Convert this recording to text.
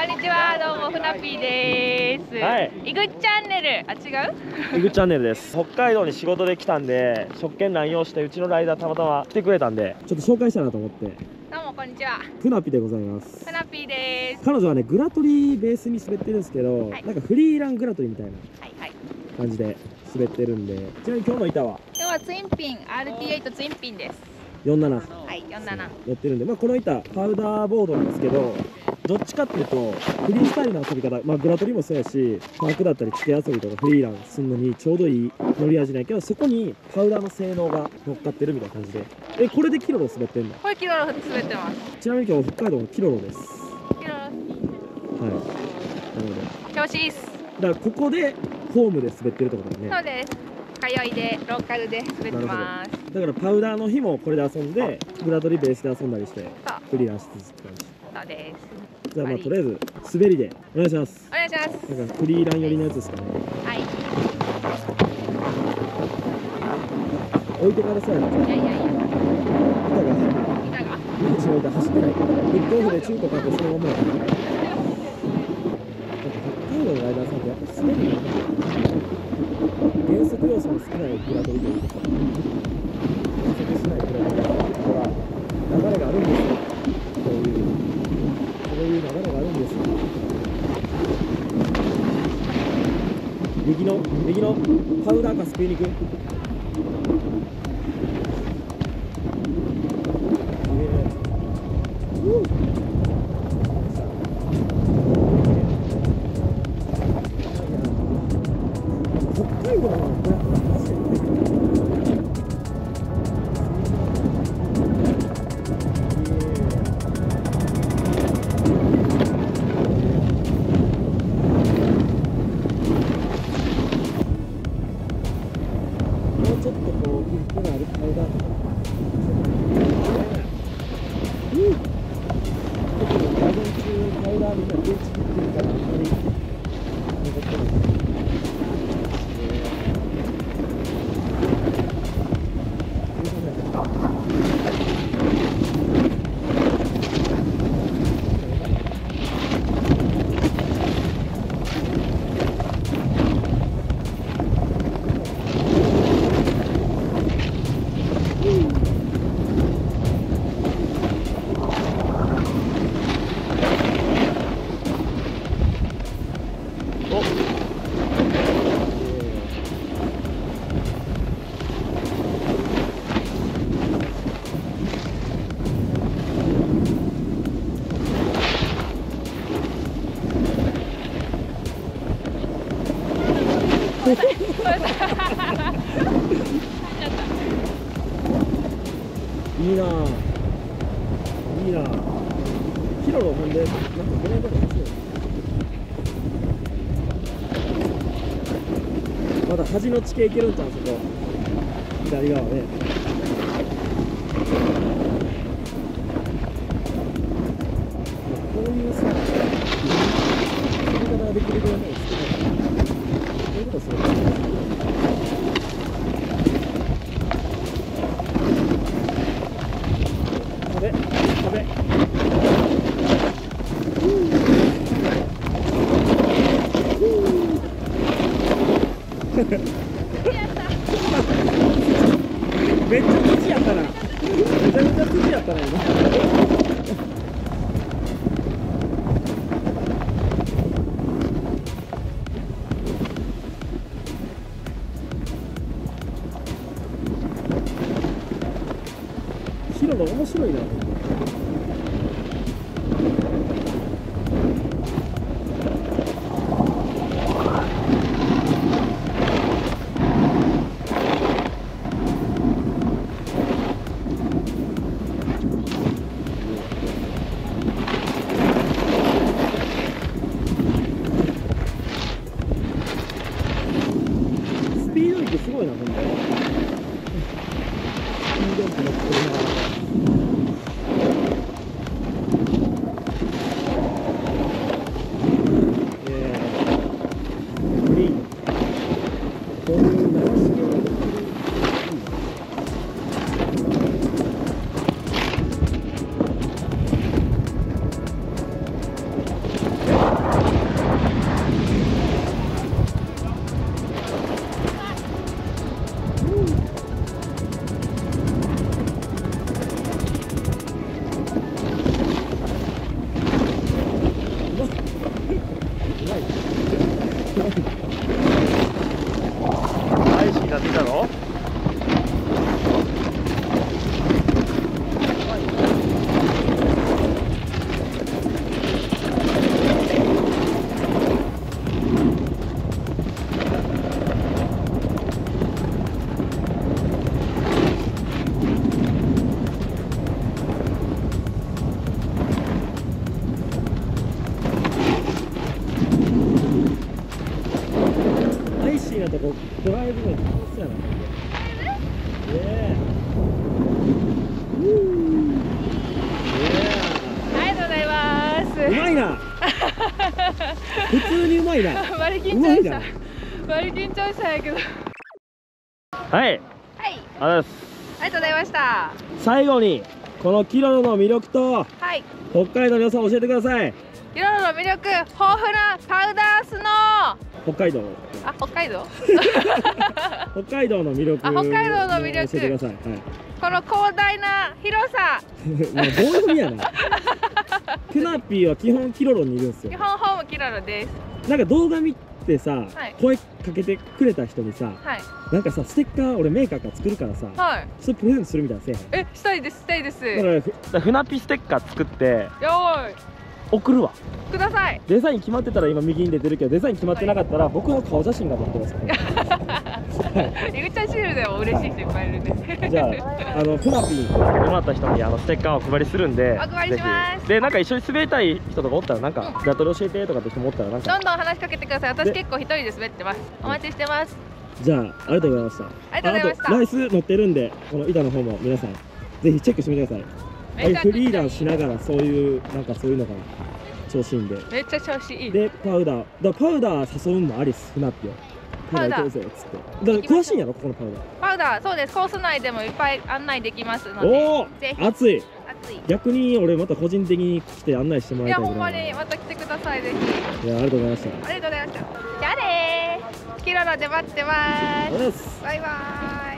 こんにちは、どうもふなぴーです。はいイグチャンネル、あ、違う？イグチャンネルです 北海道に仕事で来たんで食券乱用してうちのライダーたまたま来てくれたんでちょっと紹介したいなと思ってどうもこんにちは、ふなぴでございますふなぴーです。彼女はねグラトリベースに滑ってるんですけど、はいなんかフリーラングラトリみたいなはいはい。感じで滑ってるんでちなみに今日の板は？今日はツインピン、RT8 ツインピンです。47はい、47。乗ってるんで、まあ、この板パウダーボードなんですけどどっちかっていうとフリースタイルな遊び方、まあ、グラトリもそうやしパークだったり地形遊びとかフリーランするのにちょうどいい乗り味なんやけどそこにパウダーの性能が乗っかってるみたいな感じで。えこれでキロロ滑ってんの？これキロロ滑ってます。ちなみに今日北海道のキロロです。キロロ、はい。なので調子いいっす。だからここでホームで滑ってるってことだね。そうです。通いで、ローカルで滑ってます。だからパウダーの日もこれで遊んでグラトリベースで遊んだりしてそう、フリーランしつつって感じそうです。じゃあまあとりあえず滑りでお願いしますお願いします。なんかフリーラン寄りのやつですかねはい。置いてからさいやいやいや。板が。うちの板走ってないブックオフで中古買ってそのままライダーさんってやっぱ滑りが減速要素の少ないグラトリというか減速しないグラトリは流れがあるんですよ流れがあるんですよ右の右のパウダーかすくいに行く。北海道 Thank you. いいな。ぁいいな。ぁキロのほんでなんかグレードが強い。まだ端の地形いけるんちゃうそこ。左側ね。こういうさ乗り方ができるぐらいの好きなこういうことする壁壁めっちゃ土やったなめちゃめちゃ土やったな今。白の面白いな。すごいな、ほんと。アイきになってきたのこうドライブが楽しそうやなええありがとうございます。うまいな。普通にうまいな。割り緊張した。うまいな。割り緊張したんやけど。はい。はい。ありがとうございます。ありがとうございました。最後にこのキロロの魅力とはい。北海道の良さを教えてください。いろいろの魅力豊富なパウダースノー北海道。あ北海道？北海道の魅力。あ北海道の魅力。教えてください、はい。この広大な広さ。まあどういう意味やな。クナッピーは基本キロロにいるんですよ。日本ホームキロロです。なんか動画見てさ、はい。声かけてくれた人にさはい。なんかさステッカー俺メーカーから作るからさはい。それプレゼントするみたいなせえしたいですしたいです。だからふ船ピステッカー作ってよーい。送るわください。デザイン決まってたら今右に出てるけどデザイン決まってなかったら僕の顔写真が載ってますから、井口シールでも嬉しい人いっぱいいるんで。じゃああの船ピーもらった人にあのステッカーをお配りするんでお配りします。でなんか一緒に滑りたい人とかおったらなんかガトル教えてとかって人もおったらなんか。どんどん話しかけてください。私で結構一人で滑ってます。お待ちしてます。じゃあありがとうございました。ありがとうございました。ライス乗ってるんでこの板の方も皆さんぜひチェックしてみてくださいフリーランしながらそういうなんかそういうのが調子いいんで。めっちゃ調子いい。でパウダー。だパウダー誘うんもありっす船っぴをパウダー。行こうぜっつって。だから詳しいんやろここのパウダパウダーそうです。コース内でもいっぱい案内できますのでーおお熱い。暑い。逆に俺また個人的に来て案内してもらいたいいやほんまにまた来てくださいぜひ。いやありがとうございました。ありがとうございました。じゃあねー。キロロで待ってます。す。バイバーイ